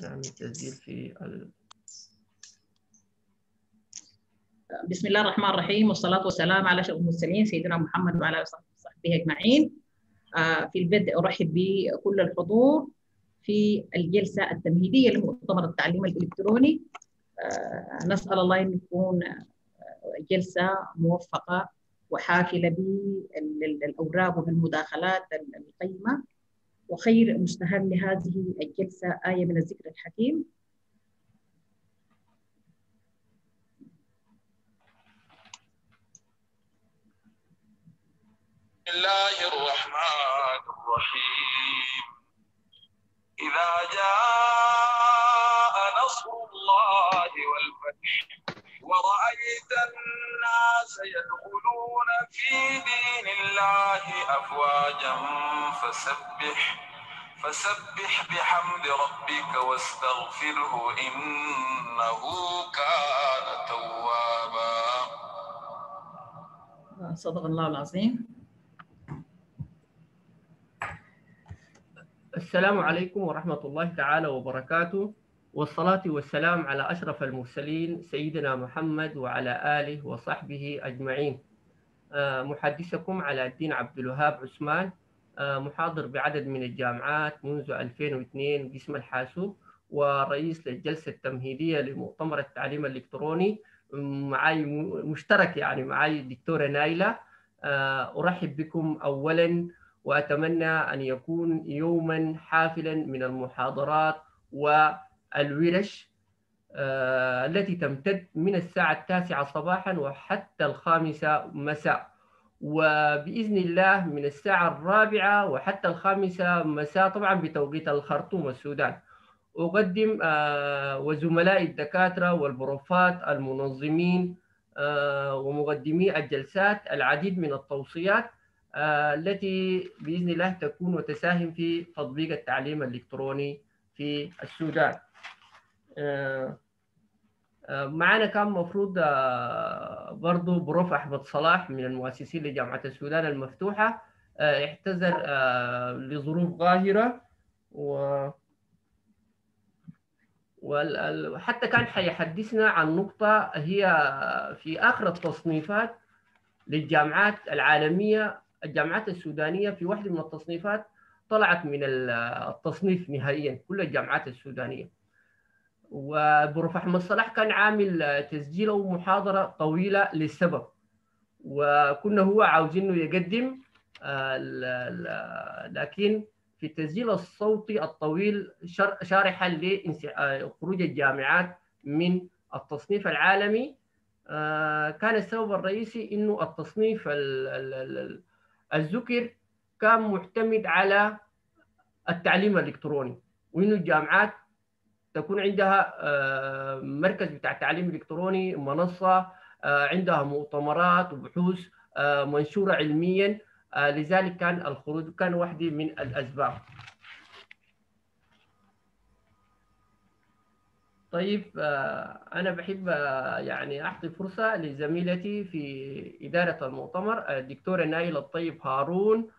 نعمل تسجيل في ال... بسم الله الرحمن الرحيم والصلاة والسلام على أشرف المرسلين سيدنا محمد وعلى آله وصحبه أجمعين في البدء أرحب بكل الحضور في الجلسة التمهيدية لمؤتمر التعليم الإلكتروني. نسأل الله أن تكون جلسة موفقة وحافلة بالأوراق وبالمداخلات القيمة وخير مستهل لهذه الجلسة آية من الذكر الحكيم. الله الرحمن الرحيم. إذا جاء نصر الله والفتح ورأيت الناس يدخلون في دين الله أفواجا فسبح فسبح بحمد ربك واستغفره إنه كان توابا. صدق الله العظيم. السلام عليكم ورحمة الله تعالى وبركاته. والصلاة والسلام على أشرف المرسلين سيدنا محمد وعلى آله وصحبه أجمعين. محدثكم على الدين عبد الوهاب عثمان. محاضر بعدد من الجامعات منذ 2002 قسم الحاسوب ورئيس للجلسة التمهيدية لمؤتمر التعليم الإلكتروني. معي مشترك يعني معي الدكتورة نايلة. أرحب بكم أولا وأتمنى أن يكون يوما حافلا من المحاضرات والورش التي تمتد من الساعة التاسعة صباحا وحتى الخامسة مساء. وبإذن الله من الساعة الرابعة وحتى الخامسة مساء طبعا بتوقيت الخرطوم السودان. أقدم وزملائي الدكاترة والبروفات المنظمين ومقدمي الجلسات العديد من التوصيات التي بإذن الله تكون وتساهم في تطبيق التعليم الإلكتروني في السودان. معنا كان مفروض برضو بروف أحمد صلاح من المؤسسين لجامعة السودان المفتوحة اعتذر لظروف ظاهرة و وحتى كان حيحدثنا عن نقطة هي في آخر التصنيفات للجامعات العالمية الجامعات السودانية في واحدة من التصنيفات طلعت من التصنيف نهائيا كل الجامعات السودانية. وبروف أحمد صلاح كان عامل تسجيل أو محاضرة طويلة للسبب. وكنا هو عاوزينه يقدم لكن في التسجيل الصوتي الطويل شارحا لخروج الجامعات من التصنيف العالمي. كان السبب الرئيسي إنه التصنيف الذكر كان معتمد على التعليم الإلكتروني وإنه الجامعات تكون عندها مركز بتاع تعليم إلكتروني منصة عندها مؤتمرات وبحوث منشورة علميا لذلك كان الخروج كان واحدة من الأسباب. طيب أنا بحب يعني أعطي فرصة لزميلتي في إدارة المؤتمر الدكتورة نايلة الطيب هارون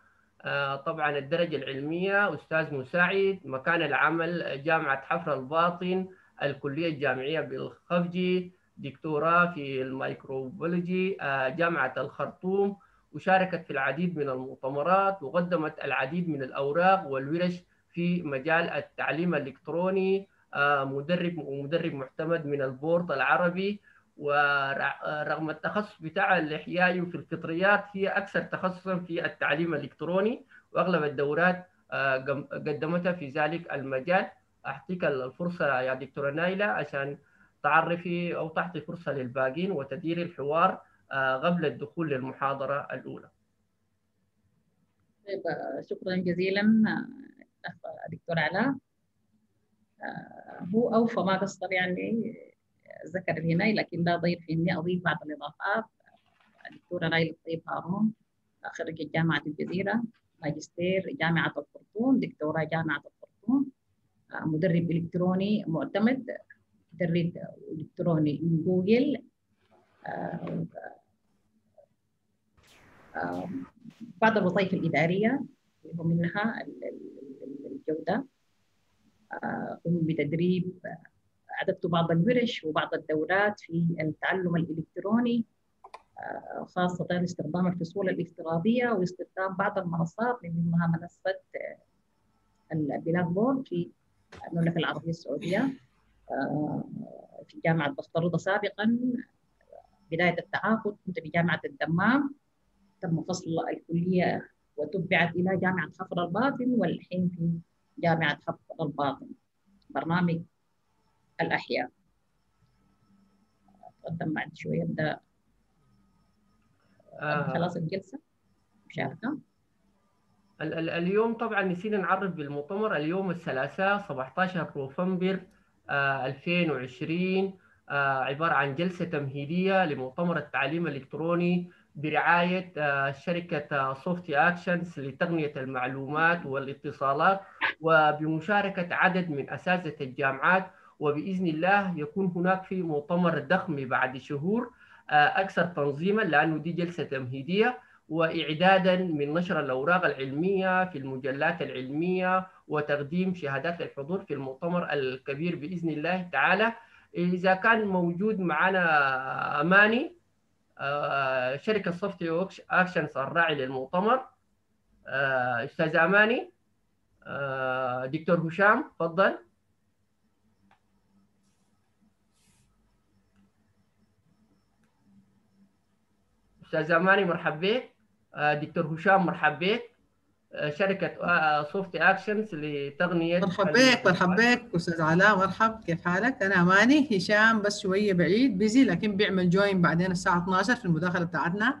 طبعا الدرجة العلمية أستاذ مساعد مكان العمل جامعة حفر الباطن الكلية الجامعية بالخفجي دكتوراه في ال microbiology جامعة الخرطوم وشاركت في العديد من المؤتمرات وقدمت العديد من الأوراق والورش في مجال التعليم الإلكتروني. مدرب ومدرب معتمد من ال Board العربي. ورغم التخصص بتاع الإحياء في الفطريات هي أكثر تخصصا في التعليم الإلكتروني. وأغلب الدورات قدمتها في ذلك المجال. أعطيك الفرصة يا دكتورة نايلة عشان تعرفي أو تعطي فرصة للباقين وتديري الحوار قبل الدخول للمحاضرة الأولى. طيب شكرا جزيلا دكتور علاء. هو أوفى ما قصر يعني. ذكر هنا لكن لا ضيف إني أضيف بعض الإضافات. الدكتورة نايل الطيب هارون خريجة جامعة الجزيرة ماجستير جامعة الخرطوم دكتوراه جامعة الخرطوم مدرب إلكتروني معتمد مدرب إلكتروني من جوجل بعض الوظائف الإدارية ومنها الجودة قمت بتدريب عددت بعض الورش وبعض الدورات في التعلم الإلكتروني خاصة استخدام الفصول الافتراضية واستخدام بعض المنصات من ضمنها منصة ال Blackboard في المملكة العربية السعودية في جامعة بسطرطة سابقا بداية التعاقد كنت بجامعة الدمام. تم فصل الكلية وتبعت إلى جامعة حفر الباطن والحين في جامعة حفر الباطن. برنامج الأحياء. تقدم بعد شوية أبدأ. آه. خلاص الجلسة. مشاركة ال- ال- اليوم طبعا نسينا نعرف بالمؤتمر اليوم الثلاثاء 17 نوفمبر آه 2020 آه عبارة عن جلسة تمهيدية لمؤتمر التعليم الإلكتروني برعاية آه شركة سوفتي أكشنز لتقنية المعلومات والاتصالات وبمشاركة عدد من أساتذة الجامعات وبإذن الله يكون هناك في مؤتمر ضخم بعد شهور أكثر تنظيما لأنه دي جلسة تمهيدية وإعدادا من نشر الأوراق العلمية في المجلات العلمية وتقديم شهادات الحضور في المؤتمر الكبير بإذن الله تعالى. إذا كان موجود معنا أماني شركة Soft Actions الراعي للمؤتمر أستاذ أماني دكتور هشام تفضل. أستاذ اماني مرحب بك. دكتور هشام مرحب بك. شركة Soft Actions لتقنيه مرحب بك مرحب بك. أستاذ علاء مرحب. كيف حالك؟ أنا أماني. هشام بس شوية بعيد busy لكن بيعمل join بعدين الساعة 12 في المداخلة بتاعتنا.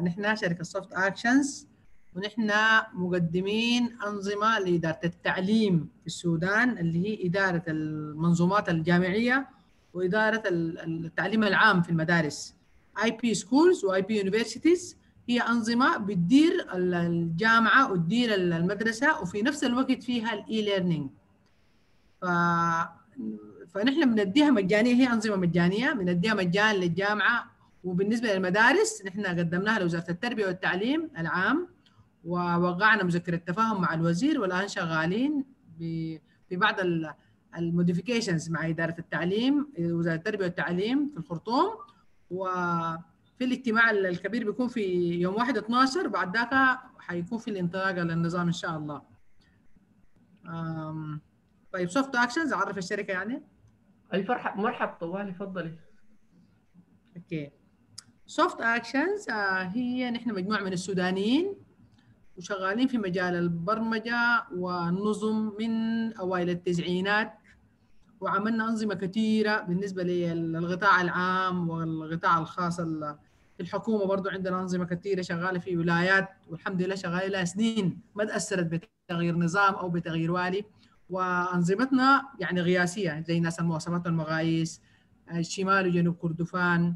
نحن شركة Soft Actions ونحن مقدمين أنظمة لإدارة التعليم في السودان اللي هي إدارة المنظومات الجامعية وإدارة التعليم العام في المدارس. IP Schools و IP Universities هي أنظمة بتدير الجامعة وتدير المدرسة وفي نفس الوقت فيها ال e-learning ف فنحن بنديها مجانية هي أنظمة مجانية بنديها مجان للجامعة. وبالنسبة للمدارس نحن قدمناها لوزارة التربية والتعليم العام ووقعنا مذكرة تفاهم مع الوزير والآن شغالين في بعض ال modifications مع إدارة التعليم وزارة التربية والتعليم في الخرطوم. وفي الاجتماع الكبير بيكون في يوم 1 12 بعد ذاك حيكون في الانطلاق للنظام إن شاء الله. طيب Soft Actions اعرف الشركة يعني؟ أي مرحب طوالي تفضلي. Okay. Soft Actions هي نحن مجموعة من السودانيين وشغالين في مجال البرمجة والنظم من أوائل التسعينات. وعملنا أنظمة كثيرة بالنسبة للقطاع العام والقطاع الخاص الحكومة برضو عندنا أنظمة كثيرة شغالة في ولايات والحمد لله شغالة لها سنين ما تأثرت بتغيير نظام أو بتغيير والي. وأنظمتنا يعني قياسية زي ناس المواصفات والمقاييس شمال وجنوب كردفان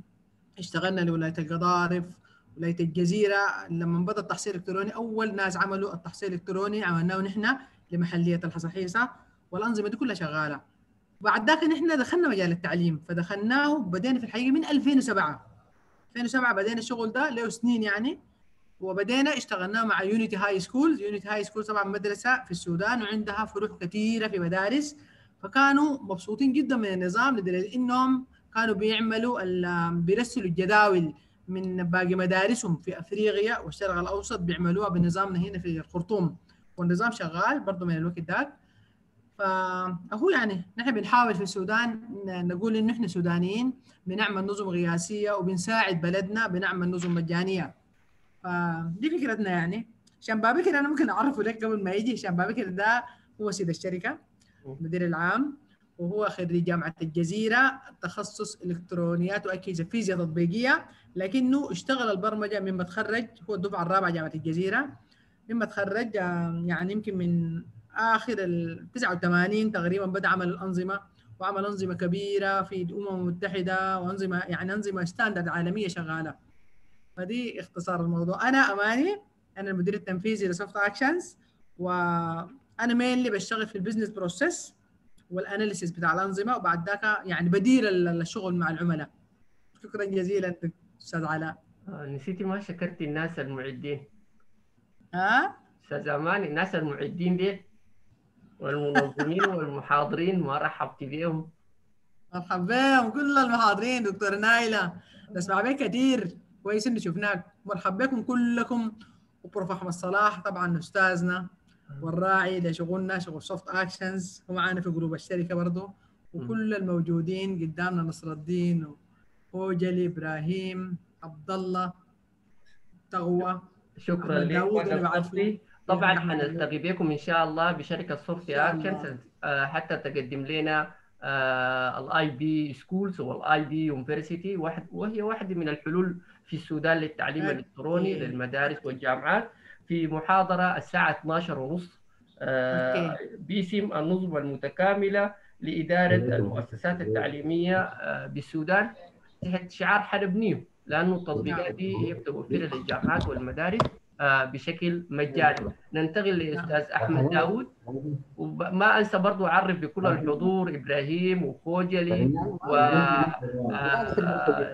اشتغلنا لولاية القضارف ولاية الجزيرة. لما بدأ التحصيل الإلكتروني أول ناس عملوا التحصيل الإلكتروني عملناه نحن لمحلية الحصحيصة والأنظمة دي كلها شغالة. بعد ذاك نحن دخلنا مجال التعليم فدخلناه بدينا في الحقيقة من 2007 2007 بدينا الشغل ده له سنين يعني وبدينا اشتغلنا مع Unity High Schools Unity High School طبعا مدرسة في السودان وعندها فروع كثيرة في مدارس فكانوا مبسوطين جدا من النظام لدرجة إنهم كانوا بيعملوا بيرسلوا الجداول من باقي مدارسهم في أفريقيا والشرق الأوسط بيعملوها بنظامنا هنا في الخرطوم. والنظام شغال برضه من الوقت ذاك. فهو يعني نحن بنحاول في السودان نقول إنه إحنا سودانيين بنعمل نظم قياسيه وبنساعد بلدنا بنعمل نظم مجانية. فدي فكرتنا يعني. هشام بابكر أنا ممكن أعرفه لك قبل ما يجي. هشام بابكر ده هو سيد الشركة المدير العام وهو خريج جامعة الجزيرة تخصص إلكترونيات واجهزه فيزياء تطبيقية. لكنه اشتغل البرمجة مما تخرج هو الدفعة الرابعة جامعة الجزيرة. مما تخرج يعني يمكن من آخر ال 89 تقريبا بدأ عمل الأنظمة وعمل أنظمة كبيرة في الأمم المتحدة وأنظمة يعني أنظمة ستاندرد عالمية شغالة. فدي اختصار الموضوع. أنا أماني أنا المدير التنفيذي ل Soft Actions وأنا mainly بشتغل في ال business process وال analysis بتاع الأنظمة وبعد ذاك يعني بدير الشغل مع العملاء. شكرا جزيلا أستاذ علاء. آه نسيتي ما شكرتي الناس المعدين. ها؟ أستاذ أمان الناس المعدين دي والمنظمين والمحاضرين ما رحبت بهم مرحبا كل المحاضرين دكتور نايلة. نسمع بك كثير. كويس انه شفناك. مرحبا بكم كلكم. وبروف احمد صلاح طبعا أستاذنا. والراعي لشغلنا شغل Soft Actions ومعانا في group الشركة برضه وكل الموجودين قدامنا نصر الدين وجلي إبراهيم عبد الله تغوى شكرا لك طبعا. حنلتقي بكم إن شاء الله بشركة Soft الله. Actions حتى تقدم لنا ال IP Schools وال IP University وهي واحدة من الحلول في السودان للتعليم. الإلكتروني للمدارس والجامعات في محاضرة الساعة 12 ونص باسم النظم المتكاملة لإدارة المؤسسات التعليمية آه، بالسودان تحت شعار حرب نيو لأنه التطبيقات دي هي متوفره للجامعات والمدارس آه، بشكل مجاني. ننتقل لأستاذ أحمد داوود وما أنسى برضو أعرف بكل الحضور إبراهيم وخوجلي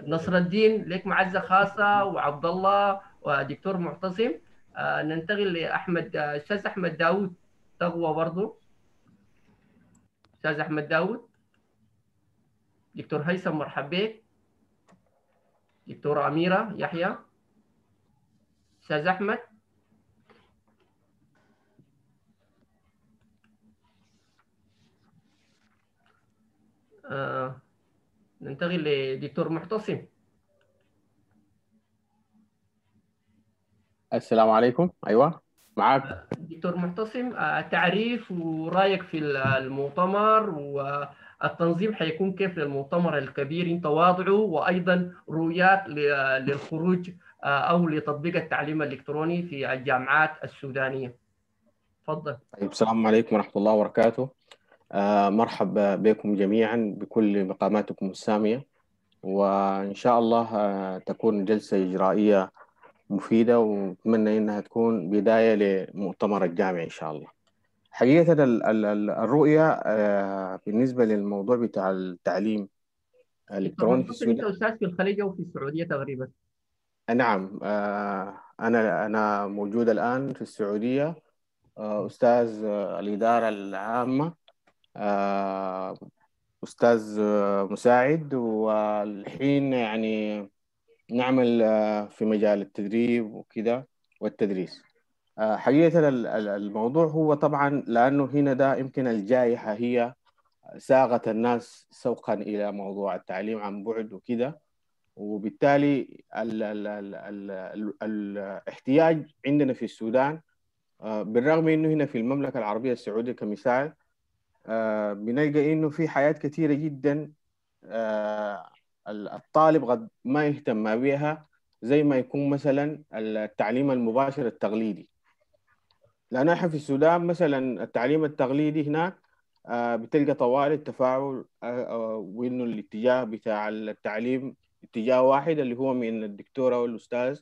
ونصر الدين لك معزة خاصة وعبد الله ودكتور معتصم. آه، ننتقل لأحمد آه، أستاذ أحمد داوود تقوى برضو. أستاذ أحمد داوود دكتور هيثم مرحب بك. دكتورة أميرة يحيى. أستاذ أحمد. آه. ننتقل لدكتور معتصم السلام عليكم. أيوه معاك. دكتور معتصم آه، تعريف ورأيك في المؤتمر والتنظيم حيكون كيف للمؤتمر الكبير؟ إنت واضعه وأيضا رؤيات للخروج آه، أو لتطبيق التعليم الإلكتروني في الجامعات السودانية. تفضل. طيب السلام عليكم ورحمة الله وبركاته. آه مرحبا بكم جميعا بكل مقاماتكم السامية. وإن شاء الله آه تكون جلسة إجرائية مفيدة ونتمنى إنها تكون بداية لمؤتمر الجامعي إن شاء الله. حقيقة ال- ال- ال- الرؤية آه بالنسبة للموضوع بتاع التعليم الإلكتروني في السودان أستاذ في الخليج أو في السعودية تقريبا. نعم آه، أنا أنا موجود الآن في السعودية آه، أستاذ آه، الإدارة العامة أستاذ مساعد والحين يعني نعمل في مجال التدريب وكذا والتدريس. حقيقة ال- ال- الموضوع هو طبعا لأنه هنا ده يمكن الجائحة هي ساقت الناس سوقا إلى موضوع التعليم عن بعد وكذا. وبالتالي ال ال ال ال ال الاحتياج عندنا في السودان آه، بالرغم إنه هنا في المملكة العربية السعودية كمثال آه، بنلقى إنه في حياة كثيرة جدا آه، الطالب قد ما يهتم بها زي ما يكون مثلا التعليم المباشر التقليدي. لأنه إحنا في السودان مثلا التعليم التقليدي هناك بتلقى طوال التفاعل وإنه الاتجاه بتاع التعليم اتجاه واحد اللي هو من الدكتور أو الاستاذ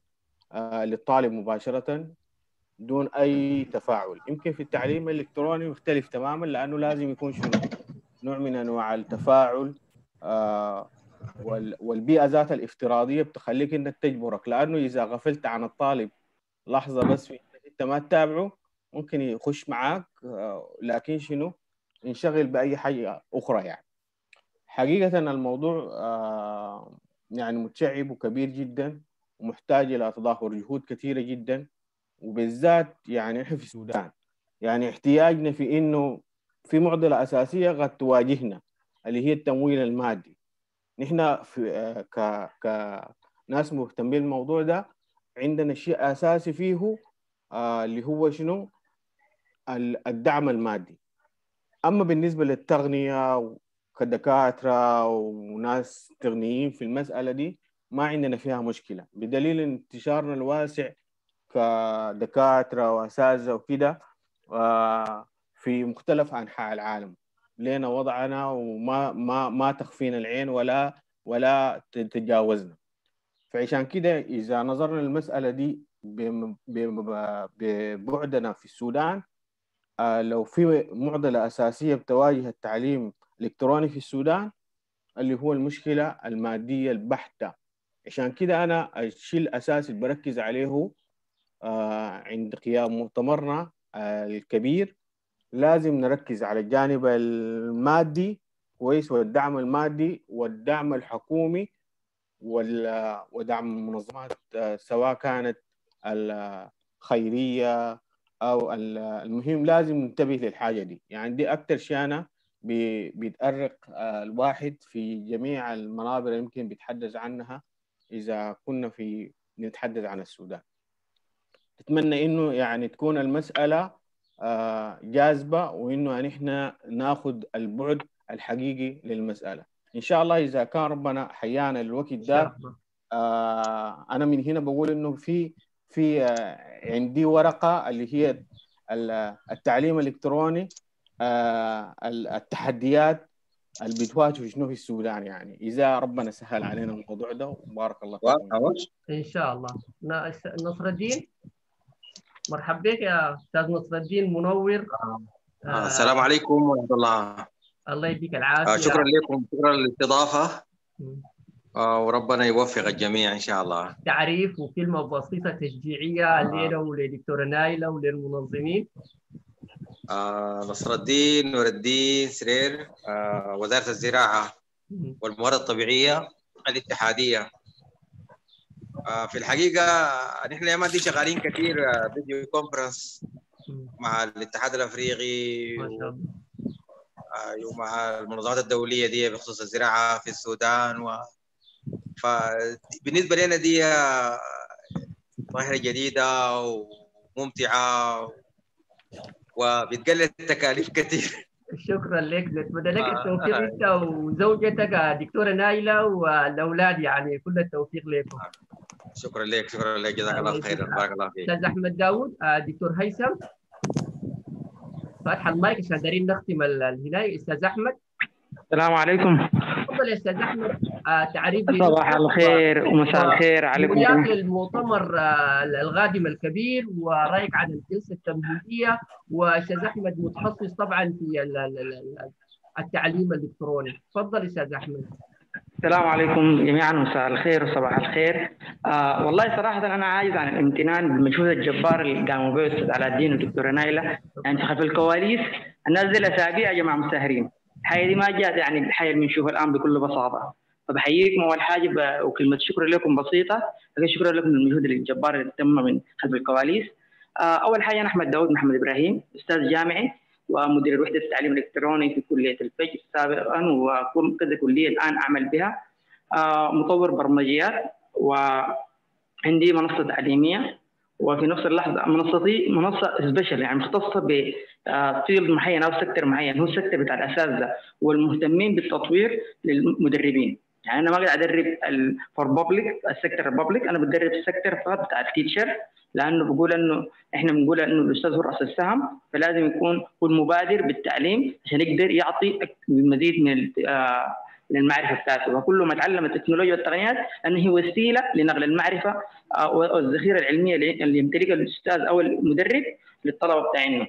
آه، للطالب مباشرة دون أي تفاعل. يمكن في التعليم الإلكتروني مختلف تماما لأنه لازم يكون شنو؟ نوع من أنواع التفاعل آه، وال- والبيئة ذاتها الافتراضية بتخليك إنك تجبرك. لأنه إذا غفلت عن الطالب لحظة بس في أنت ما تتابعه ممكن يخش معاك آه، لكن شنو؟ ينشغل بأي حاجة أخرى يعني. حقيقة الموضوع آه، يعني متشعب وكبير جدا ومحتاج إلى تضافر جهود كثيرة جدا وبالذات يعني إحنا في السودان. يعني احتياجنا في إنه في معضلة أساسية قد تواجهنا اللي هي التمويل المادي. نحن في آه، ك كناس مهتمين بالموضوع ده. عندنا شيء أساسي فيه آه، اللي هو شنو؟ ال- الدعم المادي. أما بالنسبة للتغنية كدكاترة وناس تغنيين في المسألة دي ما عندنا فيها مشكلة. بدليل انتشارنا الواسع كدكاترة وأساتذة وكده آه، في مختلف أنحاء العالم. لنا وضعنا وما ما ما تخفينا العين ولا ولا تتجاوزنا. فعشان كده إذا نظرنا للمسألة دي ببعدنا في السودان آه، لو في معضلة أساسية بتواجه التعليم الإلكتروني في السودان اللي هو المشكلة المادية البحتة. عشان كده أنا الشيء الاساسي اللي بركز عليه آه، عند قيام مؤتمرنا آه، الكبير لازم نركز على الجانب المادي كويس والدعم المادي والدعم الحكومي ودعم المنظمات آه، سواء كانت الخيرية أو ال- المهم لازم ننتبه للحاجة دي. يعني دي أكثر شيء أنا بيتأرق آه، الواحد في جميع المنابر اللي يمكن بيتحدث عنها إذا كنا في نتحدث عن السودان. اتمنى إنه يعني تكون المسألة آه، جاذبة وإنه نحن ناخذ البعد الحقيقي للمسألة. إن شاء الله إذا كان ربنا حيانا الوقت إن ده. آه، أنا من هنا بقول إنه في في عندي ورقة اللي هي ال- التعليم الإلكتروني. آه، ال- التحديات اللي بتواجه شنو في السودان يعني. إذا ربنا سهل علينا الموضوع ده وبارك الله فيكم إن شاء الله. نصر الدين؟ مرحبا بك يا أستاذ نصر الدين منور. آه، السلام عليكم ورحمة الله. الله يديك آه، العافيه شكرا لكم. شكرا للاستضافة. مم. آه، وربنا يوفق الجميع إن شاء الله. تعريف وكلمة بسيطة تشجيعية لنا ولدكتورة نايلة وللمنظمين. آه، نصر الدين نور الدين سرير آه، وزارة الزراعة مم. والموارد الطبيعية الاتحادية آه، في الحقيقة نحن الأيام دي شغالين كثير آه، فيديو كونفرنس. مع الاتحاد آه، ومع المنظمات الدولية دي بخصوص الزراعة في السودان و... فبالنسبة لنا دي آه، ظاهرة جديدة وممتعة وبتقلل التكاليف كثير شكرا لك نتمنى لك آه، التوفيق آه. أنت وزوجتك دكتورة نايلة والأولاد يعني كل التوفيق لكم. شكرا لك شكرا لك جزاك الله خيرا بارك الله فيك. أستاذ أحمد داوود آه، دكتور هيثم. فاتح المايك عشان دارين نختم ال- الهناية. أستاذ أحمد. السلام عليكم. تفضل يا أستاذ أحمد. تعريف صباح الخير ومساء الخير عليكم. وياك جميعا للمؤتمر آه، الغادم الكبير ورايك عن الجلسة التمهيدية وأستاذ أحمد متخصص طبعا في ال- ال- ال- التعليم الإلكتروني. تفضل أستاذ أحمد. السلام عليكم جميعا مساء الخير وصباح الخير. آه والله صراحة أنا عايز عن الامتنان بالمجهود الجبار اللي قاموا به الأستاذ علاء الدين والدكتورة نايلة. يعني خلف الكواليس الناس دي الأسابيع يا جماعة مسهرين الحياة دي ما جات يعني الحياة اللي بنشوفها الآن بكل بساطة. فبحييكم أول حاجة ب- وكلمة شكر لكم بسيطة. لكن شكرا لكم للمجهود الجبار اللي تم من خلف الكواليس. آه أول حاجة أنا أحمد داود محمد إبراهيم أستاذ جامعي ومدير وحدة التعليم الإلكتروني في كلية الفجر سابقا وكذا كلية الآن أعمل بها. آه، مطور برمجيات وعندي منصة تعليمية. وفي نفس اللحظة منصتي منصة special يعني مختصة ب field معين أو sector معين هو ال sector بتاع الأساتذة والمهتمين بالتطوير للمدربين. يعني أنا ما قاعد أدرب for public ال sector ال public أنا بدرب ال sector فقط بتاع ال teacher لأنه بقول إنه إحنا بنقول إنه الأستاذ هو رأس السهم. فلازم يكون هو المبادر بالتعليم عشان يقدر يعطي المزيد من آه، للمعرفه بتاعته. وكل ما تعلم التكنولوجيا والتقنيات إنه هي وسيلة لنقل المعرفة آه، والذخيرة العلمية اللي يمتلكها الأستاذ أو المدرب للطلبة بتاعنا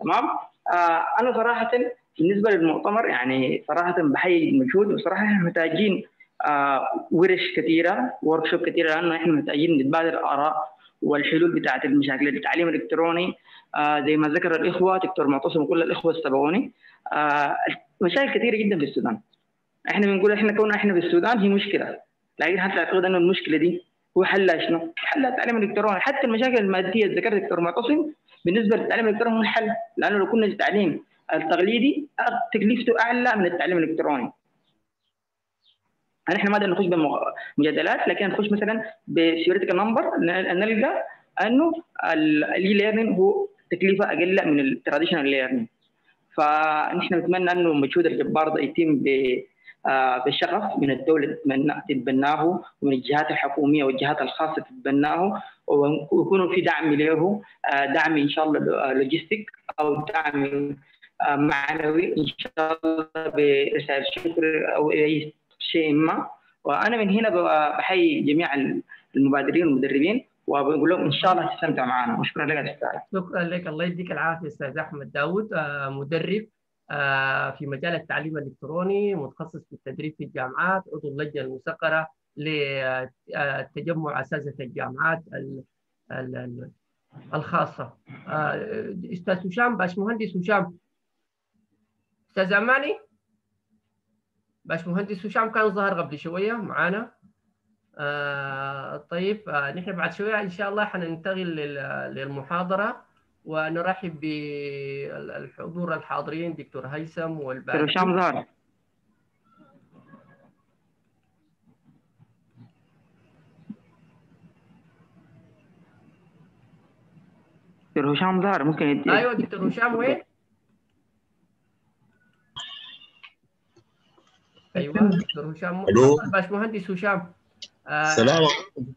تمام؟ آه، أنا صراحة بالنسبة للمؤتمر يعني صراحة بحيي المجهود وصراحة إحنا محتاجين ورش كثيره ورك شوب كثيره لأنه إحنا محتاجين نتبادل الآراء والحلول بتاعت المشاكل التعليم الإلكتروني آه، زي ما ذكر الإخوة دكتور معتصم وكل الإخوة السبقوني آه، مشاكل كثيره جدا في السودان. إحنا بنقول إحنا كوننا إحنا في السودان هي مشكلة. لكن حتى اعتقد إنه المشكلة دي هو حلها شنو؟ حلها التعليم الإلكتروني. حتى المشاكل المادية اللي ذكرها دكتور معتصم بالنسبة للتعليم الإلكتروني هو الحل لأنه لو كنا التعليم التقليدي تكلفته أعلى من التعليم الإلكتروني. يعني إحنا ما بدنا نخش بمجادلات لكن نخش مثلا ب theoretical number نلقى أنه ال e-learning هو تكلفة أقل من ال traditional learning فنحن نتمنى أنه المجهود الجبار ده يتم ب آه، بشغف من الدولة تتبناه ومن الجهات الحكومية والجهات الخاصة تتبناه ويكون في دعم له آه، دعم إن شاء الله لو- لوجيستيك أو دعم آه، معنوي إن شاء الله برسائل شكر أو أي شيء ما. وأنا من هنا بحيي جميع المبادرين والمدربين وبقول لهم إن شاء الله تستمتعوا معنا وشكرا لك أستاذ. شكرا لك. الله يديك العافية أستاذ أحمد داوود آه، مدرب آه، في مجال التعليم الإلكتروني متخصص في التدريب في الجامعات عضو اللجنه المسقره لتجمع اساتذه الجامعات ال- ال- ال- الخاصة. آه، أستاذ هشام باشمهندس هشام أستاذ أماني؟ باشمهندس هشام كان ظهر قبل شوية معانا. آه طيب آه نحن بعد شوية إن شاء الله حننتقل لل- للمحاضرة ونرحب بالحضور الحاضرين دكتور هيثم دكتور والباقي هشام ظهر دكتور هشام ظهر ممكن يدي أيوه دكتور هشام وين؟ أيوه دكتور هشام باشمهندس هشام السلام عليكم.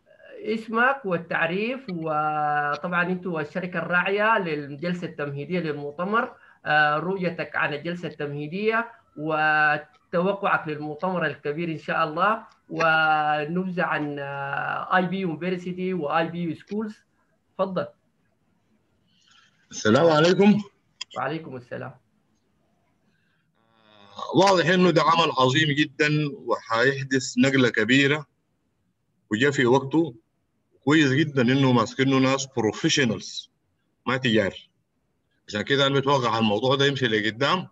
اسمك والتعريف وطبعا أنتوا الشركة الراعية للجلسة التمهيدية للمؤتمر. آه، رؤيتك عن الجلسة التمهيدية وتوقعك للمؤتمر الكبير إن شاء الله. ونبذة عن IP University و IP Schools تفضل. السلام عليكم. وعليكم السلام. واضح إنه ده عمل عظيم جدا وحيحدث نقله كبيرة. وجاء في وقته كويس جدا إنه ماسكينه ناس professionals ما تجار عشان كده أنا بتوقع الموضوع ده يمشي لقدام.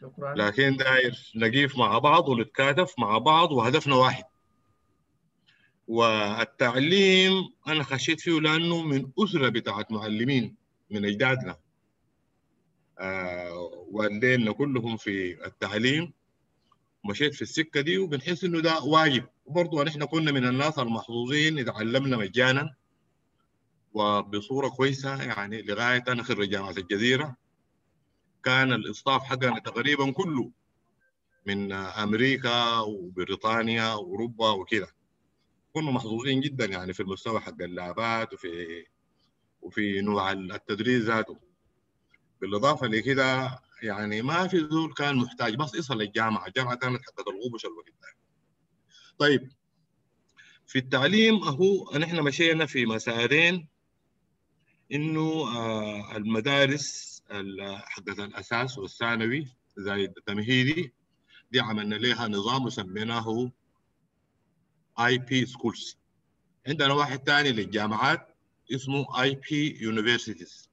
شكرا. لكن داير نقيف مع بعض ونتكاتف مع بعض وهدفنا واحد. والتعليم أنا خشيت فيه لأنه من أسرة بتاعت معلمين من اجدادنا والدينا كلهم في التعليم مشيت في السكة دي وبنحس إنه ده واجب. وبرضه نحن كنا من الناس المحظوظين اتعلمنا مجانا وبصورة كويسة يعني لغاية أنا خريج جامعه الجزيرة. كان الاصطاف حقنا تقريبا كله من أمريكا وبريطانيا وأوروبا وكده. كنا محظوظين جدا يعني في المستوى حق اللابات وفي وفي نوع التدريس ذاته. بالإضافة لكده يعني ما في زول كان محتاج بس يصل للجامعة، الجامعة كانت حقت الغوبش الوقت ده. طيب في التعليم أهو نحن مشينا في مسارين إنه آه المدارس ال- حقت الأساس والثانوي زي التمهيدي دي عملنا لها نظام وسميناه EB Schools عندنا واحد ثاني للجامعات اسمه EB Universities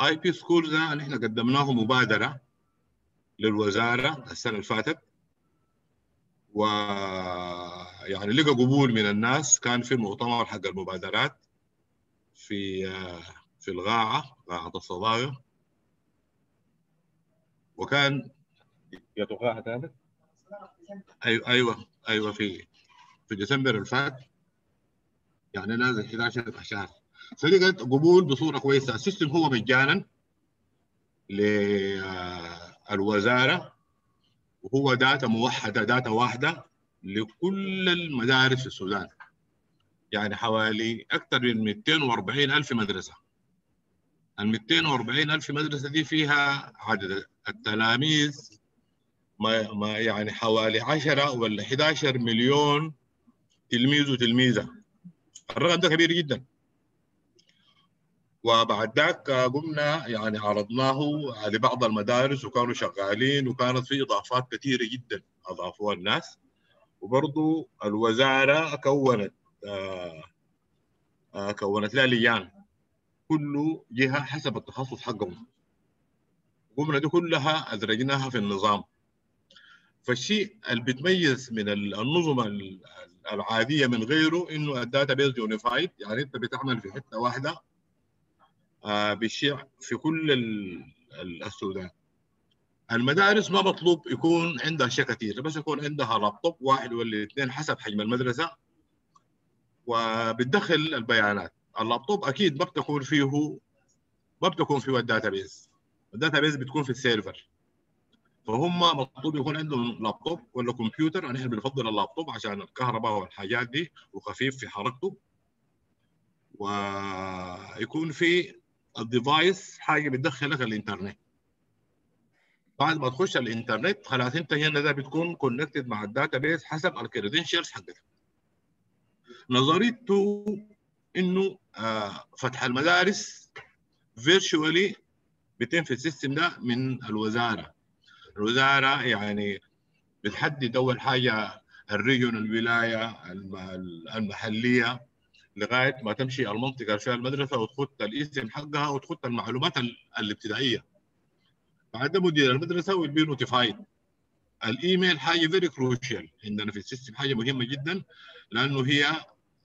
EB School ده نحن قدمناه مبادرة للوزارة السنة اللي فاتت. و يعني لقى قبول من الناس. كان في مؤتمر حق المبادرات في في القاعة قاعة الصداقه وكان ياتا قاعة ثالث؟ أيوه أيوه أيوه في في ديسمبر اللي فات. يعني نازل 11 شهر فلقت قبول بصورة كويسة. ال system هو مجانا للوزاره وهو data موحدة data واحدة لكل المدارس في السودان. يعني حوالي أكثر من 240 ألف مدرسة. ال 240 ألف مدرسة دي فيها عدد التلاميذ ما ما يعني حوالي 10 ولا 11 مليون تلميذ وتلميذة. الرقم ده كبير جدا. وبعد ذاك قمنا يعني عرضناه لبعض المدارس وكانوا شغالين وكانت في إضافات كثيرة جدا أضافوها الناس. وبرضو الوزارة كونت آه كونت لها لجان كل جهة حسب التخصص حقهم. قمنا دي كلها أدرجناها في النظام. فالشيء اللي بيتميز من النظم العادية من غيره إنه ال database unified يعني أنت بتعمل في حتة واحدة بالشيء في كل السودان. المدارس ما مطلوب يكون عندها اشياء كثيره بس يكون عندها لابتوب واحد ولا اثنين حسب حجم المدرسة وبتدخل البيانات. اللابتوب أكيد ما بتكون فيه ما بتكون فيه ال database ال database بتكون في ال server. فهم مطلوب يكون عندهم لابتوب ولا كمبيوتر. نحن بنفضل اللابتوب عشان الكهرباء والحاجات دي وخفيف في حركته. ويكون في ال device حاجة بتدخلك الإنترنت. بعد ما تخش الإنترنت خلاص أنت هنا ده بتكون connected مع ال database حسب ال credentials حقتك. نظريته إنه آه فتح المدارس virtually بيتم في ال system ده من الوزارة. الوزارة يعني بتحدد أول حاجة ال region الولاية المحلية. لغاية ما تمشي المنطقة فيها المدرسة وتخت الاسم حقها وتخت المعلومات الابتدائية. بعد مدير المدرسة will be notified الإيميل حاجة very crucial عندنا في ال system حاجة مهمة جدا لأنه هي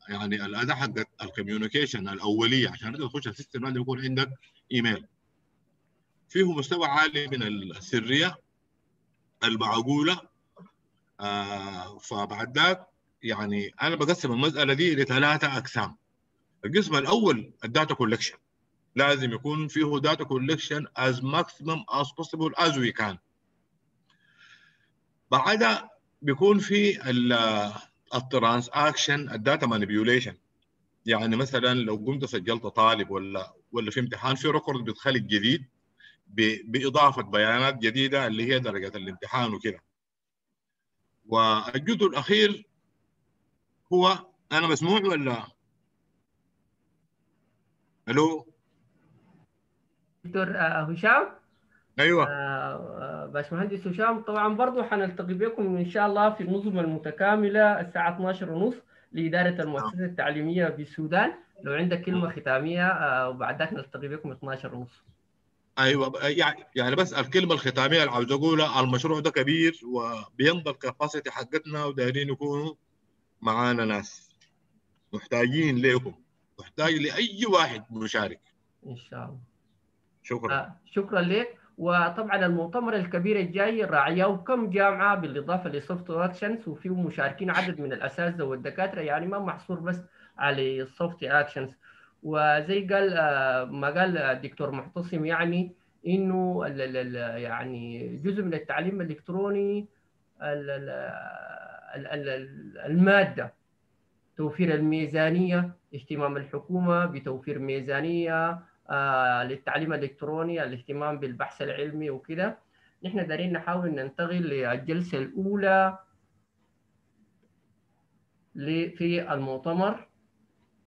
يعني الأداة حقت ال communication الأولية. عشان تخش ال system لازم يكون عندك إيميل. فيه مستوى عالي من السرية المعقولة آه فبعد ذاك يعني أنا بقسم المسألة دي لثلاثة أقسام. القسم الأول ال data collection لازم يكون فيه data collection as maximum as possible as we can. بعدها بيكون في ال transaction ال data manipulation يعني مثلا لو قمت سجلت طالب ولا ولا في امتحان في record بيتخلق جديد بإضافة بيانات جديدة اللي هي درجه الامتحان وكده. والجزء الأخير هو أنا مسموع ولا؟ ألو؟ دكتور هشام؟ أيوه. آه، باشمهندس هشام طبعا برضو حنلتقي بكم إن شاء الله في النظم المتكاملة الساعة 12 ونص لإدارة المؤسسة التعليمية بالسودان. لو عندك كلمة ختامية آه، وبعد ذاك نلتقي بكم 12 ونص. أيوه. يعني يعني بس الكلمة الختامية اللي عاوز أقولها المشروع ده كبير وبيمضي الكباسيتي حقتنا ودايرين يكونوا معانا ناس محتاجين لكم محتاج لأي واحد مشارك. إن شاء الله. شكرا. آه، شكرا لك. وطبعا المؤتمر الكبير الجاي راعيه كم جامعة بالإضافة لسوفت اكشنز وفيه مشاركين عدد من الأساتذة والدكاترة يعني ما محصور بس على ال soft actions وزي قال آه، ما قال الدكتور معتصم يعني إنه يعني جزء من التعليم الإلكتروني ال- ال- ال- ال- المادة. توفير الميزانية اهتمام الحكومة بتوفير ميزانية آه، للتعليم الإلكتروني الاهتمام بالبحث العلمي وكده. نحن دارين نحاول ننتقل للجلسة الأولى ل- في المؤتمر.